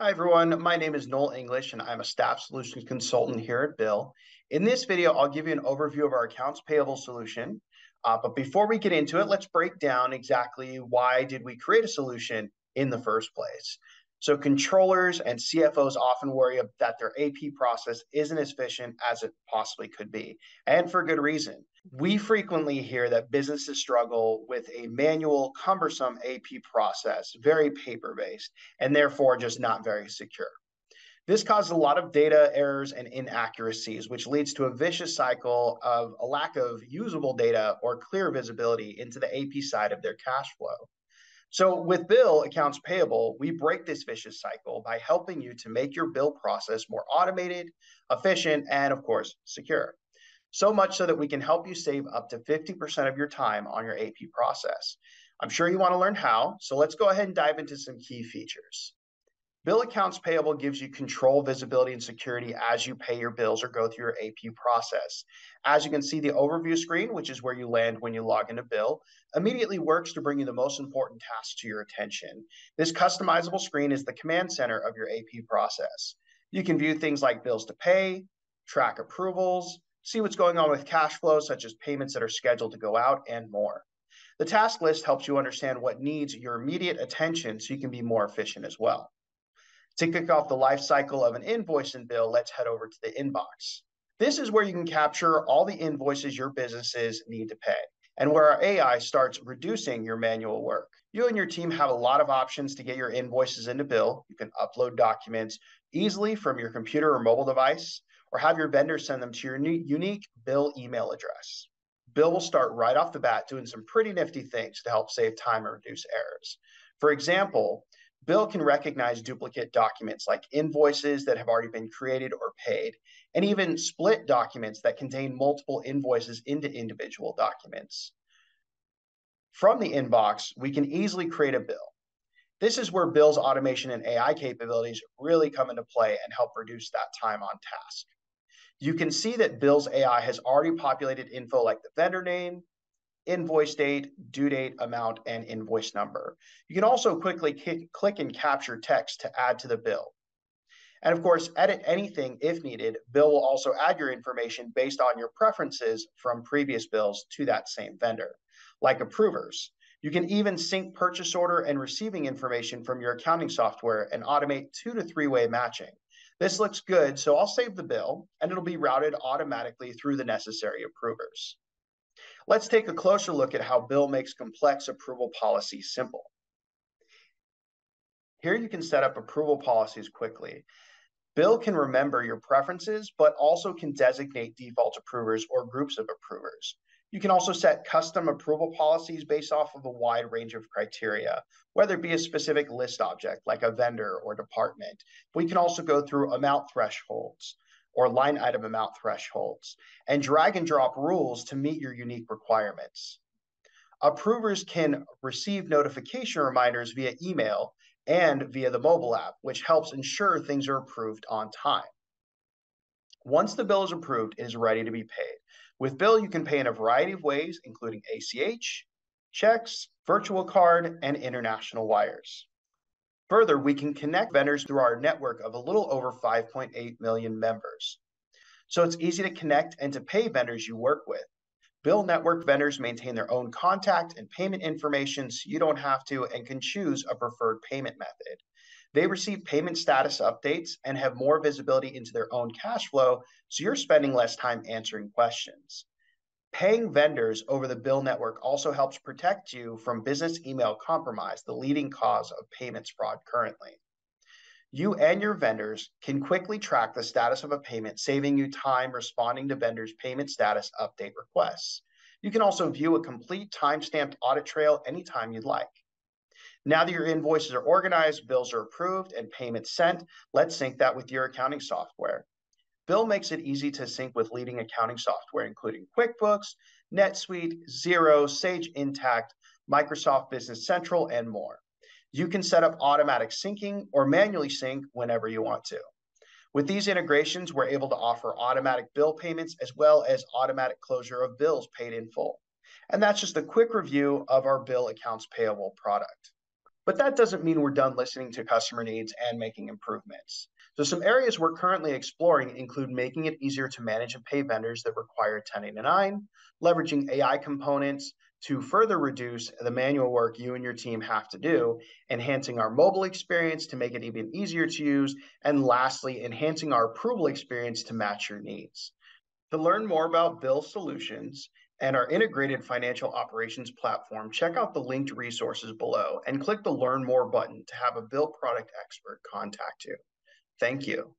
Hi, everyone. My name is Noel English, and I'm a staff solutions consultant here at Bill. In this video, I'll give you an overview of our accounts payable solution. Uh, but before we get into it, let's break down exactly why did we create a solution in the first place. So controllers and CFOs often worry that their AP process isn't as efficient as it possibly could be, and for good reason. We frequently hear that businesses struggle with a manual, cumbersome AP process, very paper based, and therefore just not very secure. This causes a lot of data errors and inaccuracies, which leads to a vicious cycle of a lack of usable data or clear visibility into the AP side of their cash flow. So with bill accounts payable, we break this vicious cycle by helping you to make your bill process more automated, efficient, and of course, secure. So much so that we can help you save up to 50% of your time on your AP process. I'm sure you want to learn how, so let's go ahead and dive into some key features. Bill accounts payable gives you control, visibility, and security as you pay your bills or go through your AP process. As you can see, the overview screen, which is where you land when you log into Bill, immediately works to bring you the most important tasks to your attention. This customizable screen is the command center of your AP process. You can view things like bills to pay, track approvals, see what's going on with cash flow, such as payments that are scheduled to go out, and more. The task list helps you understand what needs your immediate attention so you can be more efficient as well. To kick off the life cycle of an invoice and bill, let's head over to the inbox. This is where you can capture all the invoices your businesses need to pay and where our AI starts reducing your manual work. You and your team have a lot of options to get your invoices into Bill. You can upload documents easily from your computer or mobile device, or have your vendor send them to your unique Bill email address. Bill will start right off the bat doing some pretty nifty things to help save time and reduce errors. For example, Bill can recognize duplicate documents like invoices that have already been created or paid, and even split documents that contain multiple invoices into individual documents. From the inbox, we can easily create a bill. This is where Bill's automation and AI capabilities really come into play and help reduce that time on task. You can see that Bill's AI has already populated info like the vendor name, invoice date, due date, amount, and invoice number. You can also quickly click and capture text to add to the bill. And of course, edit anything if needed. Bill will also add your information based on your preferences from previous bills to that same vendor, like approvers. You can even sync purchase order and receiving information from your accounting software and automate two to three way matching. This looks good, so I'll save the bill and it'll be routed automatically through the necessary approvers. Let's take a closer look at how Bill makes complex approval policies simple. Here you can set up approval policies quickly. Bill can remember your preferences, but also can designate default approvers or groups of approvers. You can also set custom approval policies based off of a wide range of criteria, whether it be a specific list object like a vendor or department. We can also go through amount thresholds, or line item amount thresholds, and drag and drop rules to meet your unique requirements. Approvers can receive notification reminders via email and via the mobile app, which helps ensure things are approved on time. Once the bill is approved, it is ready to be paid. With Bill, you can pay in a variety of ways, including ACH, checks, virtual card, and international wires. Further, we can connect vendors through our network of a little over 5.8 million members. So it's easy to connect and to pay vendors you work with. Bill Network vendors maintain their own contact and payment information so you don't have to and can choose a preferred payment method. They receive payment status updates and have more visibility into their own cash flow, so you're spending less time answering questions. Paying vendors over the bill network also helps protect you from business email compromise, the leading cause of payments fraud currently. You and your vendors can quickly track the status of a payment, saving you time responding to vendors' payment status update requests. You can also view a complete time-stamped audit trail anytime you'd like. Now that your invoices are organized, bills are approved, and payments sent, let's sync that with your accounting software. Bill makes it easy to sync with leading accounting software, including QuickBooks, NetSuite, Xero, Sage Intacct, Microsoft Business Central, and more. You can set up automatic syncing or manually sync whenever you want to. With these integrations, we're able to offer automatic bill payments as well as automatic closure of bills paid in full. And that's just a quick review of our bill accounts payable product. But that doesn't mean we're done listening to customer needs and making improvements. So some areas we're currently exploring include making it easier to manage and pay vendors that require 1099, leveraging AI components to further reduce the manual work you and your team have to do, enhancing our mobile experience to make it even easier to use, and lastly, enhancing our approval experience to match your needs. To learn more about Bill Solutions and our integrated financial operations platform, check out the linked resources below and click the Learn More button to have a Bill product expert contact you. Thank you.